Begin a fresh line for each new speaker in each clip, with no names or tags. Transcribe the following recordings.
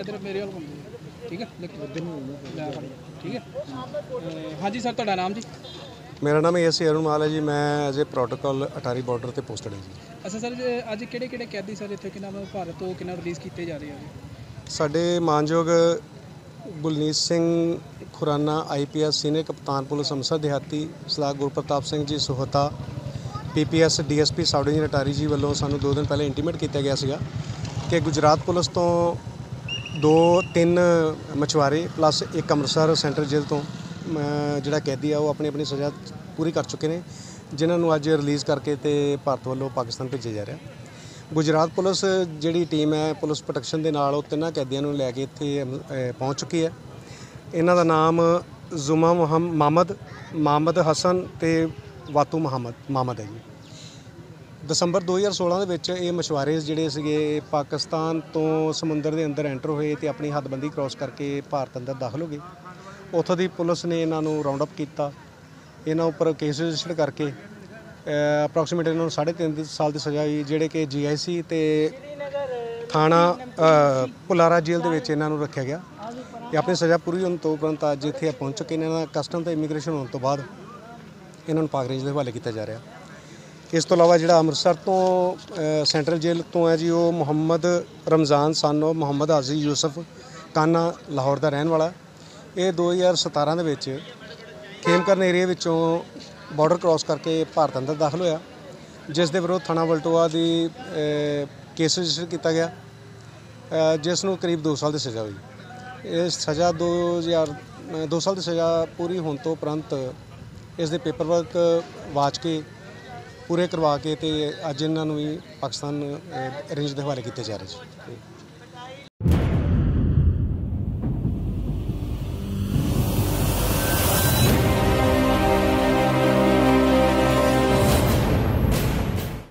ਇਧਰ ਮੇਰੇ ਵੱਲ ਘੁੰਮੋ ਠੀਕ ਹੈ ਲੈ ਫੜ ਠੀਕ ਹੈ ਹਾਂਜੀ ਸਰ ਤੁਹਾਡਾ ਨਾਮ ਜੀ?
ਮੇਰਾ ਨਾਮ ਏਐਸਏ ਅਰੁਣ ਮਾਲ ਹੈ ਜੀ। ਮੈਂ as a protocol Attari border ਤੇ ਪੋਸਟਡ ਹਾਂ ਜੀ।
ਅੱਛਾ ਸਰ ਅੱਜ ਕਿਹੜੇ ਕਿਹੜੇ ਕੈਦੀ ਸਰ ਇੱਥੇ ਕਿਨਾਂ ਨੂੰ ਭਾਰਤ ਤੋਂ ਕਿਨਾਂ ਰਿਲੀਜ਼ ਕੀਤੇ ਜਾ ਰਹੇ ਆ ਜੀ?
ਸਾਡੇ ਮਾਨਯੋਗ ਗੁਲਨੀਤ ਸਿੰਘ ਖੁਰਾਨਾ ਆਈਪੀਐਸ ਸੀਨੀਅਰ ਕਪਤਾਨ ਪੁਲਿਸ ਅੰਮ੍ਰਿਤਸਰ ਦਿਹਾਤੀ Sardar Gurpratap Singh ji Suhta PPS DSP sub division Attari ji ਵੱਲੋਂ ਸਾਨੂੰ ਦੋ ਦਿਨ ਪਹਿਲਾਂ ਇੰਟੀਮੇਟ ਕੀਤਾ ਗਿਆ ਸੀਗਾ ਕਿ ਗੁਜਰਾਤ ਪੁਲਿਸ ਤੋਂ ਦੋ, ਤਿੰਨ ਮਛੁਆਰੇ ਪਲੱਸ ਇੱਕ ਅੰਮ੍ਰਿਤਸਰ ਸੈਂਟਰ ਜੇਲ੍ਹ ਤੋਂ ਜਿਹੜਾ ਕੈਦੀ ਆ, ਉਹ ਆਪਣੀ ਆਪਣੀ ਸਜ਼ਾ ਪੂਰੀ ਕਰ ਚੁੱਕੇ ਨੇ, ਜਿਨ੍ਹਾਂ ਨੂੰ ਅੱਜ ਰਿਲੀਜ਼ ਕਰਕੇ ਤੇ ਭਾਰਤ ਵੱਲੋਂ ਪਾਕਿਸਤਾਨ ਭੇਜਿਆ ਜਾ ਰਿਹਾ। ਗੁਜਰਾਤ ਪੁਲਿਸ ਜਿਹੜੀ ਟੀਮ ਹੈ, ਪੁਲਿਸ ਪ੍ਰੋਟੈਕਸ਼ਨ ਦੇ ਨਾਲ ਉਹ ਤਿੰਨਾਂ ਕੈਦੀਆਂ ਨੂੰ ਲੈ ਕੇ ਇੱਥੇ ਪਹੁੰਚ ਚੁੱਕੀ ਹੈ। ਇਹਨਾਂ ਦਾ ਨਾਮ ਜ਼ੁਮਾ ਮੁਹੰਮ- ਮੁਹੰਮਦ ਮੁਹੰਮਦ ਹਸਨ ਤੇ ਵਾਤੂ ਮੁਹੰਮਦ, ਮਾਮਦ ਹੈ ਜੀ। ਦਸੰਬਰ 2016 ਦੇ ਵਿੱਚ ਇਹ ਮਛੁਆਰੇ ਜਿਹੜੇ ਸੀਗੇ ਪਾਕਿਸਤਾਨ ਤੋਂ ਸਮੁੰਦਰ ਦੇ ਅੰਦਰ ਐਂਟਰ ਹੋਏ ਤੇ ਆਪਣੀ ਹੱਦਬੰਦੀ ਕ੍ਰਾਸ ਕਰਕੇ ਭਾਰਤ ਅੰਦਰ ਦਾਖਲ ਹੋ ਗਏ। ਉੱਥੋਂ ਦੀ ਪੁਲਿਸ ਨੇ ਇਹਨਾਂ ਨੂੰ ਰਾਉਂਡ ਅਪ ਕੀਤਾ। ਇਹਨਾਂ ਉੱਪਰ ਕੇਸ ਰਜਿਸਟਰ ਕਰਕੇ ਅਪਰੋਕਸੀਮੇਟ ਇਹਨਾਂ ਨੂੰ 3.5 ਸਾਲ ਦੀ ਸਜ਼ਾ ਹੋਈ, ਜਿਹੜੇ ਕਿ ਜੀਆਈਸੀ ਤੇ ਥਾਣਾ ਪੁਲਾਰਾ ਜੇਲ੍ਹ ਦੇ ਵਿੱਚ ਇਹਨਾਂ ਨੂੰ ਰੱਖਿਆ ਗਿਆ। ਇਹ ਆਪਣੀ ਸਜ਼ਾ ਪੂਰੀ ਹੋਣ ਤੋਂ ਉਪਰੰਤ ਅੱਜ ਇੱਥੇ ਪਹੁੰਚ ਚੁੱਕੇ ਇਹਨਾਂ ਦਾ ਕਸਟਮ ਤੇ ਇਮੀਗ੍ਰੇਸ਼ਨ ਹੋਣ ਤੋਂ ਬਾਅਦ ਇਹਨਾਂ ਨੂੰ ਪਾਕ ਰੇਂਜ ਦੇ ਹਵਾਲੇ ਕੀਤਾ ਜਾ ਰਿਹਾ। ਇਸ ਤੋਂ ਇਲਾਵਾ ਜਿਹੜਾ ਅੰਮ੍ਰਿਤਸਰ ਤੋਂ ਸੈਂਟਰਲ ਜੇਲ੍ਹ ਤੋਂ ਹੈ ਜੀ, ਉਹ ਮੁਹੰਮਦ ਰਮਜ਼ਾਨ ਸਾਨੋ ਮੁਹੰਮਦ ਆਜ਼ੀ ਯੂਸਫ ਕਾਨਾ, ਲਾਹੌਰ ਦਾ ਰਹਿਣ ਵਾਲਾ। ਇਹ 2017 ਦੇ ਵਿੱਚ ਖੇਮਕਰਨ ਏਰੀਆ ਵਿੱਚੋਂ ਬਾਰਡਰ ਕ੍ਰਾਸ ਕਰਕੇ ਭਾਰਤ ਅੰਦਰ ਦਾਖਲ ਹੋਇਆ, ਜਿਸ ਦੇ ਵਿਰੁੱਧ ਥਾਣਾ ਵਲਟੋਆ ਦੀ ਕੇਸ ਰਜਿਸਟਰ ਕੀਤਾ ਗਿਆ ਜਿਸ ਨੂੰ ਕਰੀਬ 2 ਸਾਲ ਦੀ ਸਜ਼ਾ ਹੋਈ। ਇਹ ਸਜ਼ਾ 2000 2 ਸਾਲ ਦੀ ਸਜ਼ਾ ਪੂਰੀ ਹੋਣ ਤੋਂ ਉਪਰੰਤ ਇਸ ਦੇ ਪੇਪਰ ਵਰਕ ਵਾਚ ਕੇ ਪੂਰੇ ਕਰਵਾ ਕੇ ਤੇ ਅੱਜ ਇਹਨਾਂ ਨੂੰ ਵੀ ਪਾਕਿਸਤਾਨ ਰੇਂਜ ਦੇ ਹਵਾਲੇ ਕੀਤੇ ਜਾ ਰਹੇ ਸੀ।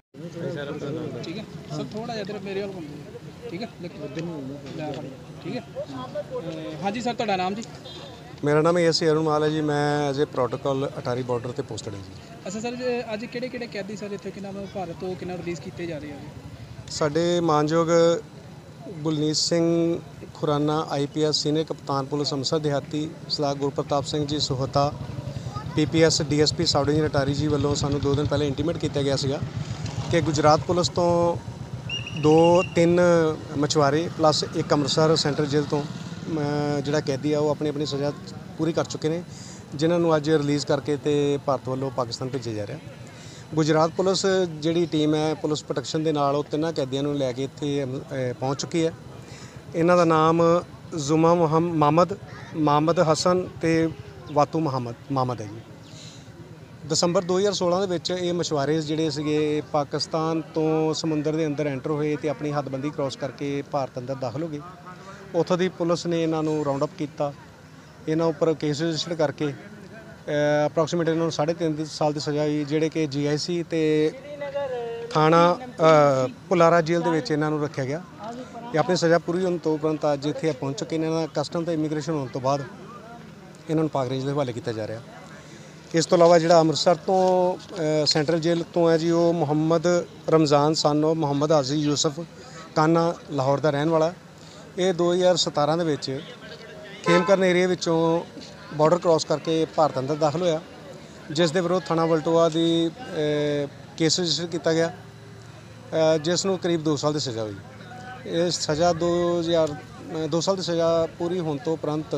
ਠੀਕ ਹੈ? ਸਰ ਥੋੜਾ ਜਿਹਾ ਇਧਰ ਮੇਰੇ ਵੱਲ ਘੁੰਮੋ ਠੀਕ ਹੈ? ਲਿਖ ਉਧਰ ਨੂੰ ਲੈ ਫੜ। ਠੀਕ ਹੈ? ਅਹ ਹਾਂਜੀ ਸਰ ਤੁਹਾਡਾ ਨਾਮ ਜੀ?
ਮੇਰਾ ਨਾਮ ਏਐਸਏ ਅਰੁਣ ਮਾਲ ਹੈ ਜੀ। ਮੈਂ as a protocol Attari border ਤੇ ਪੋਸਟਡ ਹਾਂ ਜੀ।
ਅੱਛਾ ਸਰ ਅੱਜ ਕਿਹੜੇ ਕਿਹੜੇ ਕੈਦੀ ਸਰ ਇੱਥੇ ਕਿਨਾਂ ਭਾਰਤ ਤੋਂ ਕਿਨਾਂ ਰਿਲੀਜ਼ ਕੀਤੇ ਜਾ ਰਹੇ ਆ ਜੀ?
ਸਾਡੇ ਮਾਨਯੋਗ ਗੁਲਨੀਤ ਸਿੰਘ ਖੁਰਾਨਾ ਆਈਪੀਐਸ ਸੀਨੀਅਰ ਕਪਤਾਨ ਪੁਲਿਸ ਅੰਮ੍ਰਿਤਸਰ, ਦਿਹਾਤੀ Sardar Gurpratap Singh ji Suhta PPS DSP sub division Attari ji ਵੱਲੋਂ ਸਾਨੂੰ ਦੋ ਦਿਨ ਪਹਿਲੇ ਇੰਟੀਮੇਟ ਕੀਤਾ ਗਿਆ ਸੀਗਾ ਕਿ ਗੁਜਰਾਤ ਪੁਲਿਸ ਤੋਂ ਦੋ, ਤਿੰਨ ਮਛੁਆਰੇ ਪਲੱਸ ਇੱਕ ਅੰਮ੍ਰਿਤਸਰ ਸੈਂਟਰ ਜੇਲ੍ਹ ਤੋਂ ਜਿਹੜਾ ਕੈਦੀ ਆ, ਉਹ ਆਪਣੀ ਆਪਣੀ ਸਜ਼ਾ ਪੂਰੀ ਕਰ ਚੁੱਕੇ ਨੇ। ਜਿਨ੍ਹਾਂ ਨੂੰ ਅੱਜ ਰਿਲੀਜ਼ ਕਰਕੇ ਤੇ ਭਾਰਤ ਵੱਲੋਂ ਪਾਕਿਸਤਾਨ ਭੇਜਿਆ ਜਾ ਰਿਹਾ। ਗੁਜਰਾਤ ਪੁਲਿਸ ਜਿਹੜੀ ਟੀਮ ਹੈ, ਪੁਲਿਸ ਪ੍ਰੋਟੈਕਸ਼ਨ ਦੇ ਨਾਲ ਉਹ ਤਿੰਨਾਂ ਕੈਦੀਆਂ ਨੂੰ ਲੈ ਕੇ ਇੱਥੇ ਪਹੁੰਚ ਚੁੱਕੀ ਹੈ। ਇਹਨਾਂ ਦਾ ਨਾਮ ਜ਼ੁਮਾ ਮੁਹੰਮ- ਮੁਹੰਮਦ ਮੁਹੰਮਦ ਹਸਨ ਤੇ ਵਾਤੂ ਮੁਹੰਮਦ ਮੁਹੰਮਦ ਹੈ ਜੀ। ਦਸੰਬਰ 2016 ਦੇ ਵਿੱਚ ਇਹ ਮਛੁਆਰੇ ਜਿਹੜੇ ਸੀਗੇ, ਪਾਕਿਸਤਾਨ ਤੋਂ ਸਮੁੰਦਰ ਦੇ ਅੰਦਰ ਐਂਟਰ ਹੋਏ ਤੇ ਆਪਣੀ ਹੱਦਬੰਦੀ ਕ੍ਰਾਸ ਕਰਕੇ ਭਾਰਤ ਅੰਦਰ ਦਾਖਲ ਹੋ ਗਏ। ਉੱਥੋਂ ਦੀ ਪੁਲਿਸ ਨੇ ਇਹਨਾਂ ਨੂੰ ਰਾਉਂਡ ਅਪ ਕੀਤਾ। ਇਹਨਾਂ ਉੱਪਰ ਕੇਸ ਰਜਿਸਟਰ ਕਰਕੇ ਅਪਰੋਕਸੀਮੇਟ ਇਹਨਾਂ ਨੂੰ 3.5 ਸਾਲ ਦੀ ਸਜ਼ਾ ਹੋਈ, ਜਿਹੜੇ ਕਿ ਜੀਆਈਸੀ ਤੇ ਥਾਣਾ ਪੁਲਾਰਾ ਜੇਲ੍ਹ ਦੇ ਵਿੱਚ ਇਹਨਾਂ ਨੂੰ ਰੱਖਿਆ ਗਿਆ। ਇਹ ਆਪਣੀ ਸਜ਼ਾ ਪੂਰੀ ਹੋਣ ਤੋਂ ਉਪਰੰਤ ਅੱਜ ਇੱਥੇ ਪਹੁੰਚ ਚੁੱਕੇ ਇਹਨਾਂ ਦਾ ਕਸਟਮ ਤੇ ਇਮੀਗ੍ਰੇਸ਼ਨ ਹੋਣ ਤੋਂ ਬਾਅਦ ਇਹਨਾਂ ਨੂੰ ਪਾਕ ਰੇਂਜ ਦੇ ਹਵਾਲੇ ਕੀਤਾ ਜਾ ਰਿਹਾ। ਇਸ ਤੋਂ ਇਲਾਵਾ ਜਿਹੜਾ ਅੰਮ੍ਰਿਤਸਰ ਤੋਂ ਸੈਂਟਰਲ ਜੇਲ੍ਹ ਤੋਂ ਹੈ ਜੀ, ਉਹ ਮੁਹੰਮਦ ਰਮਜ਼ਾਨ ਸਾਨੋ ਮੁਹੰਮਦ ਆਜ਼ੀ ਯੂਸਫ ਕਾਨਾ ਲਾਹੌਰ ਦਾ ਰਹਿਣ ਵਾਲਾ। ਇਹ 2017 ਦੇ ਵਿੱਚ ਖੇਮਕਰਨ ਏਰੀਆ ਵਿੱਚੋਂ ਬਾਰਡਰ ਕ੍ਰਾਸ ਕਰਕੇ ਭਾਰਤ ਅੰਦਰ ਦਾਖਲ ਹੋਇਆ। ਜਿਸ ਦੇ ਵਿਰੁੱਧ ਥਾਣਾ ਵਲਟੋਆ ਦੀ ਕੇਸ ਰਜਿਸਟਰ ਕੀਤਾ ਗਿਆ। ਜਿਸ ਨੂੰ ਕਰੀਬ 2 ਸਾਲ ਦੀ ਸਜ਼ਾ ਹੋਈ। ਇਹ ਸਜ਼ਾ 2000 2 ਸਾਲ ਦੀ ਸਜ਼ਾ ਪੂਰੀ ਹੋਣ ਤੋਂ ਉਪਰੰਤ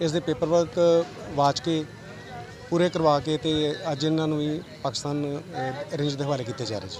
ਇਸ ਦੇ ਪੇਪਰ ਵਰਕ ਵਾਚ ਕੇ, ਪੂਰੇ ਕਰਵਾ ਕੇ ਤੇ ਅੱਜ ਇਹਨਾਂ ਨੂੰ ਵੀ ਪਾਕਿਸਤਾਨ ਰੇਂਜ ਦੇ ਹਵਾਲੇ ਕੀਤੇ ਜਾ ਰਹੇ ਸੀ।